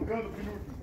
Толкану прилюдно.